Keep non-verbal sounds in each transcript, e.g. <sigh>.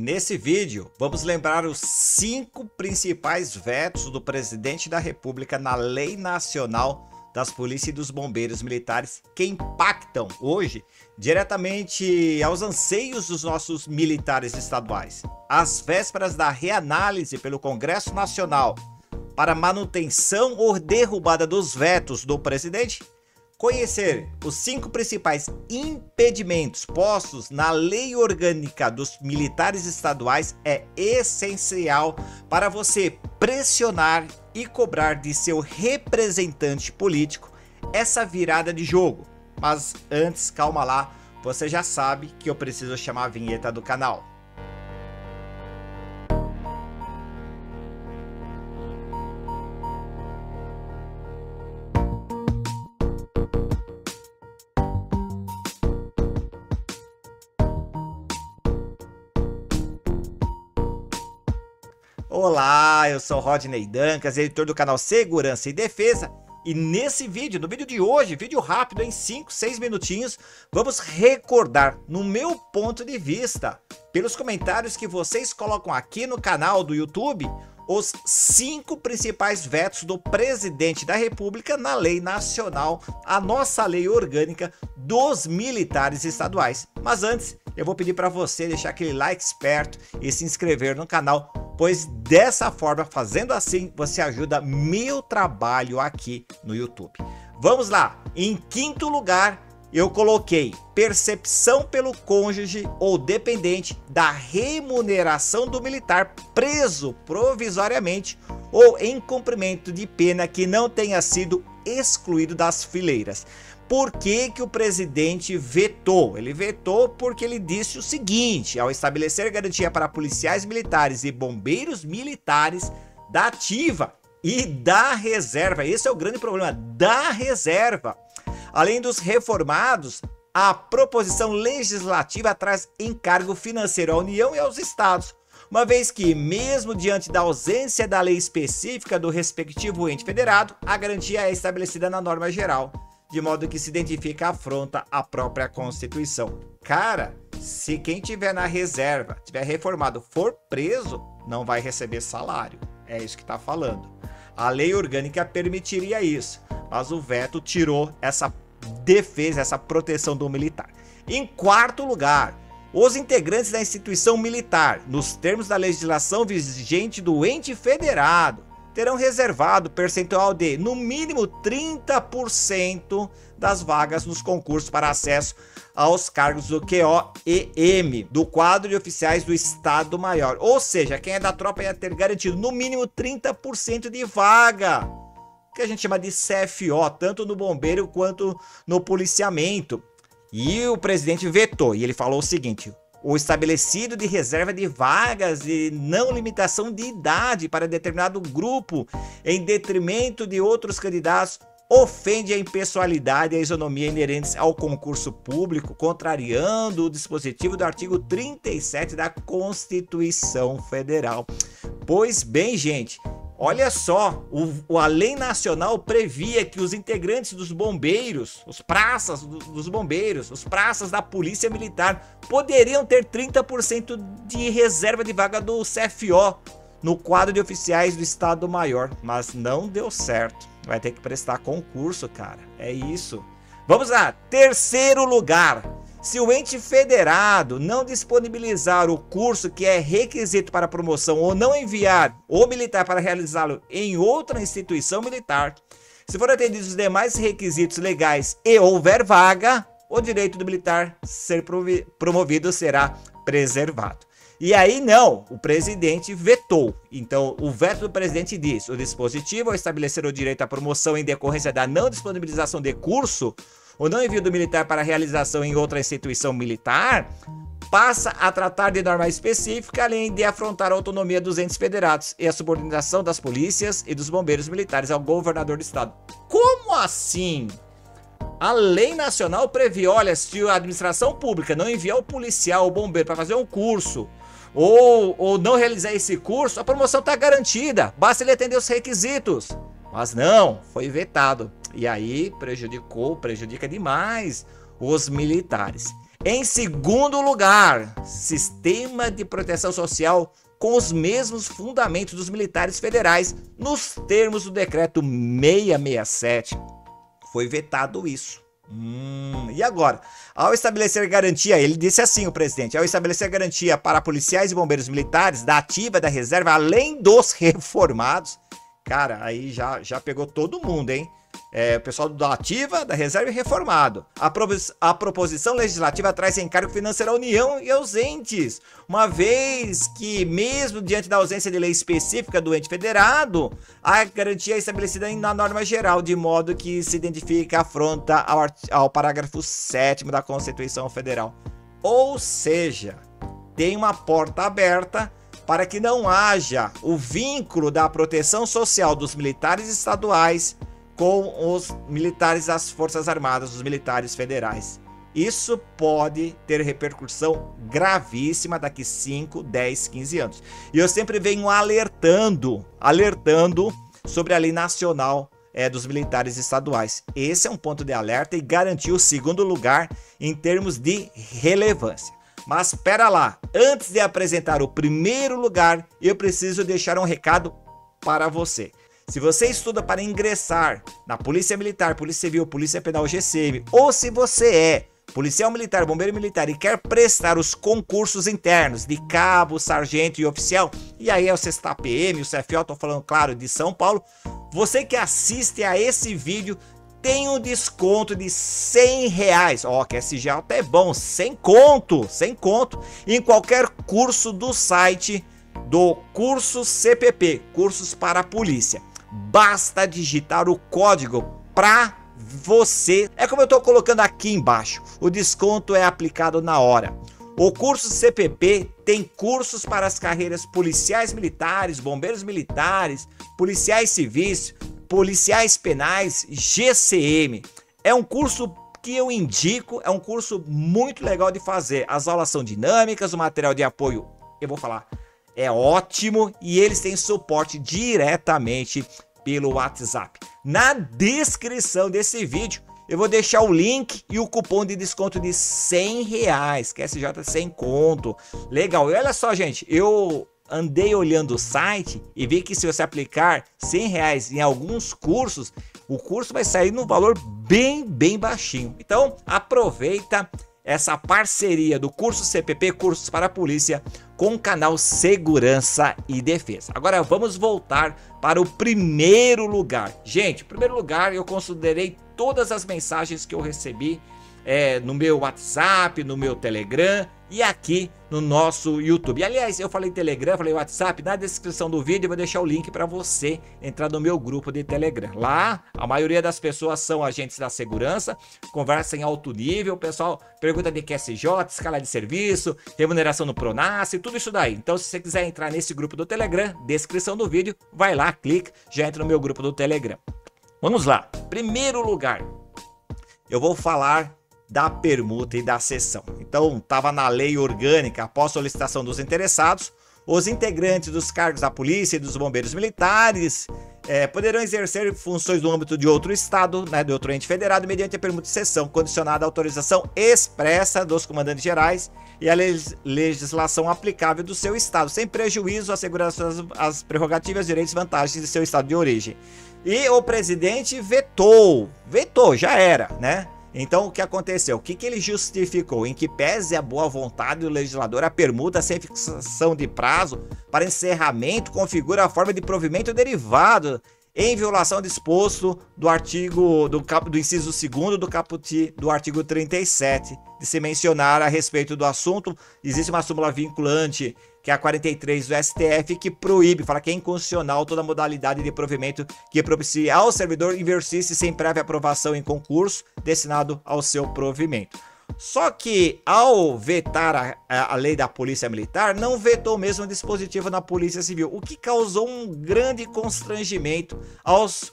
Nesse vídeo, vamos lembrar os cinco principais vetos do presidente da República na Lei Nacional das Polícias e dos Bombeiros Militares que impactam hoje diretamente aos anseios dos nossos militares estaduais. Às vésperas da reanálise pelo Congresso Nacional para manutenção ou derrubada dos vetos do presidente, Conhecer os cinco principais impedimentos postos na Lei Orgânica dos Militares Estaduais é essencial para você pressionar e cobrar de seu representante político essa virada de jogo. Mas antes, calma lá, você já sabe que eu preciso chamar a vinheta do canal. Olá, eu sou Rodney Dancas, editor do canal Segurança e Defesa. E nesse vídeo, no vídeo de hoje, vídeo rápido em 5, 6 minutinhos, vamos recordar, no meu ponto de vista, pelos comentários que vocês colocam aqui no canal do YouTube, os cinco principais vetos do presidente da República na lei nacional, a nossa lei orgânica dos militares estaduais. Mas antes, eu vou pedir para você deixar aquele like esperto e se inscrever no canal pois dessa forma, fazendo assim, você ajuda meu trabalho aqui no YouTube. Vamos lá, em quinto lugar, eu coloquei percepção pelo cônjuge ou dependente da remuneração do militar preso provisoriamente ou em cumprimento de pena que não tenha sido excluído das fileiras. Por que, que o presidente vetou? Ele vetou porque ele disse o seguinte: ao estabelecer garantia para policiais militares e bombeiros militares da ativa e da reserva, esse é o grande problema, da reserva. Além dos reformados, a proposição legislativa traz encargo financeiro à União e aos estados, uma vez que, mesmo diante da ausência da lei específica do respectivo ente federado, a garantia é estabelecida na norma geral de modo que se identifica afronta à própria Constituição. Cara, se quem tiver na reserva, tiver reformado, for preso, não vai receber salário. É isso que está falando. A lei orgânica permitiria isso, mas o veto tirou essa defesa, essa proteção do militar. Em quarto lugar, os integrantes da instituição militar, nos termos da legislação vigente do ente federado, terão reservado percentual de, no mínimo, 30% das vagas nos concursos para acesso aos cargos do QOEM, do quadro de oficiais do Estado Maior. Ou seja, quem é da tropa ia ter garantido no mínimo 30% de vaga, que a gente chama de CFO, tanto no bombeiro quanto no policiamento. E o presidente vetou, e ele falou o seguinte: o estabelecido de reserva de vagas e não limitação de idade para determinado grupo em detrimento de outros candidatos ofende a impessoalidade e a isonomia inerentes ao concurso público, contrariando o dispositivo do artigo 37 da Constituição Federal. Pois bem, gente, Olha só, o, a lei nacional previa que os integrantes dos bombeiros, os praças do, dos bombeiros, os praças da polícia militar poderiam ter 30% de reserva de vaga do CFO no quadro de oficiais do Estado Maior, mas não deu certo. Vai ter que prestar concurso, cara. É isso. Vamos lá, terceiro lugar. Se o ente federado não disponibilizar o curso que é requisito para promoção ou não enviar o militar para realizá-lo em outra instituição militar, se for atendidos os demais requisitos legais e houver vaga, o direito do militar ser promovido será preservado. E aí não, o presidente vetou. Então, o veto do presidente diz: o dispositivo ao estabelecer o direito à promoção em decorrência da não disponibilização de curso o não envio do militar para realização em outra instituição militar passa a tratar de norma específica, além de afrontar a autonomia dos entes federados e a subordinação das polícias e dos bombeiros militares ao governador do estado. Como assim? A lei nacional prevê, olha, se a administração pública não enviar o policial ou bombeiro para fazer um curso ou, ou não realizar esse curso, a promoção está garantida, basta ele atender os requisitos. Mas não, foi vetado. E aí prejudicou, prejudica demais os militares. Em segundo lugar, sistema de proteção social com os mesmos fundamentos dos militares federais, nos termos do decreto 667. Foi vetado isso. Hum, e agora? Ao estabelecer garantia, ele disse assim, o presidente, ao estabelecer garantia para policiais e bombeiros militares da ativa da reserva, além dos <laughs> reformados, cara, aí já, já pegou todo mundo, hein? É, o pessoal da ativa, da reserva e reformado. A, a proposição legislativa traz encargo financeiro à União e aos entes, uma vez que, mesmo diante da ausência de lei específica do ente federado, a garantia é estabelecida na norma geral, de modo que se identifique afronta ao, ao parágrafo 7 da Constituição Federal. Ou seja, tem uma porta aberta para que não haja o vínculo da proteção social dos militares estaduais com os militares das Forças Armadas, os militares federais. Isso pode ter repercussão gravíssima daqui 5, 10, 15 anos. E eu sempre venho alertando, alertando sobre a lei nacional é, dos militares estaduais. Esse é um ponto de alerta e garantiu o segundo lugar em termos de relevância. Mas espera lá, antes de apresentar o primeiro lugar, eu preciso deixar um recado para você. Se você estuda para ingressar na Polícia Militar, Polícia Civil, Polícia Penal GCM, ou se você é policial militar, bombeiro militar e quer prestar os concursos internos de cabo, sargento e oficial, e aí é o Sexta PM, o CFO, tô falando claro de São Paulo, você que assiste a esse vídeo tem um desconto de 100 reais. Ó, que esse até é bom, sem conto, sem conto, em qualquer curso do site do curso CPP, Cursos para a Polícia basta digitar o código para você. É como eu estou colocando aqui embaixo. O desconto é aplicado na hora. O curso CPP tem cursos para as carreiras policiais militares, bombeiros militares, policiais civis, policiais penais, GCM. É um curso que eu indico, é um curso muito legal de fazer. As aulas são dinâmicas, o material de apoio, eu vou falar, é ótimo e eles têm suporte diretamente pelo WhatsApp. Na descrição desse vídeo eu vou deixar o link e o cupom de desconto de 100 reais, que é SJ 100 conto. Legal, e olha só gente, eu andei olhando o site e vi que se você aplicar 100 reais em alguns cursos, o curso vai sair no valor bem, bem baixinho. Então aproveita essa parceria do curso CPP Cursos para a Polícia com o canal Segurança e Defesa. Agora vamos voltar para o primeiro lugar. Gente, primeiro lugar eu considerei todas as mensagens que eu recebi é, no meu WhatsApp, no meu Telegram e aqui no nosso YouTube. Aliás, eu falei Telegram, falei WhatsApp, na descrição do vídeo eu vou deixar o link para você entrar no meu grupo de Telegram. Lá, a maioria das pessoas são agentes da segurança, conversa em alto nível, o pessoal pergunta de QSJ, escala de serviço, remuneração no Pronas e tudo isso daí. Então, se você quiser entrar nesse grupo do Telegram, descrição do vídeo, vai lá, clica, já entra no meu grupo do Telegram. Vamos lá. Primeiro lugar, eu vou falar da permuta e da cessão. Então, estava na lei orgânica, após solicitação dos interessados, os integrantes dos cargos da polícia e dos bombeiros militares é, poderão exercer funções no âmbito de outro estado, né, de outro ente federado, mediante a permuta e cessão, condicionada à autorização expressa dos comandantes gerais e à legislação aplicável do seu estado, sem prejuízo à segurança as prerrogativas, direitos e vantagens de seu estado de origem. E o presidente vetou, vetou, já era, né? Então, o que aconteceu? O que, que ele justificou? Em que pese a boa vontade do legislador, a permuta sem fixação de prazo para encerramento configura a forma de provimento derivado em violação disposto do artigo do, do inciso 2 do caput do artigo 37 de se mencionar a respeito do assunto, existe uma súmula vinculante que é a 43 do STF, que proíbe, fala que é inconstitucional toda modalidade de provimento que propicie ao servidor invertir-se sem prévia aprovação em concurso destinado ao seu provimento. Só que ao vetar a, a, lei da Polícia Militar, não vetou o mesmo dispositivo na Polícia Civil, o que causou um grande constrangimento aos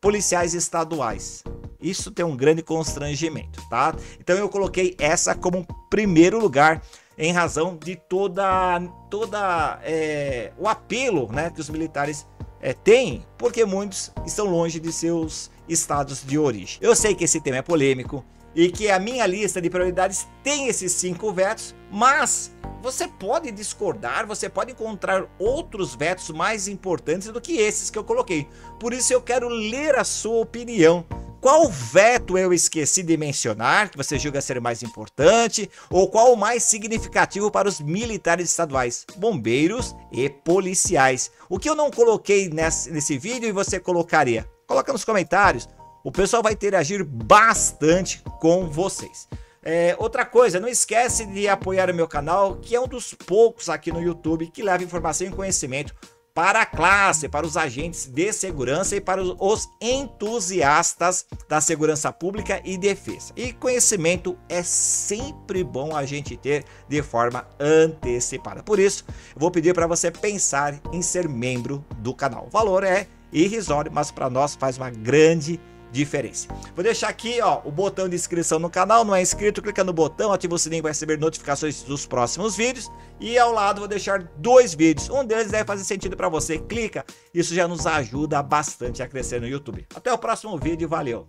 policiais estaduais. Isso tem um grande constrangimento, tá? Então eu coloquei essa como primeiro lugar em razão de toda, toda é, o apelo né, que os militares é, têm, porque muitos estão longe de seus estados de origem. Eu sei que esse tema é polêmico, e que a minha lista de prioridades tem esses cinco vetos, mas você pode discordar, você pode encontrar outros vetos mais importantes do que esses que eu coloquei. Por isso eu quero ler a sua opinião. Qual veto eu esqueci de mencionar, que você julga ser mais importante, ou qual o mais significativo para os militares estaduais, bombeiros e policiais? O que eu não coloquei nesse, nesse vídeo e você colocaria? Coloca nos comentários, o pessoal vai interagir bastante com vocês. É, outra coisa, não esquece de apoiar o meu canal, que é um dos poucos aqui no YouTube que leva informação e conhecimento para a classe, para os agentes de segurança e para os entusiastas da segurança pública e defesa. E conhecimento é sempre bom a gente ter de forma antecipada. Por isso, vou pedir para você pensar em ser membro do canal. O valor é irrisório, mas para nós faz uma grande diferença diferença. Vou deixar aqui ó, o botão de inscrição no canal, não é inscrito, clica no botão, ativa o sininho para receber notificações dos próximos vídeos. E ao lado vou deixar dois vídeos, um deles deve fazer sentido para você, clica, isso já nos ajuda bastante a crescer no YouTube. Até o próximo vídeo, valeu!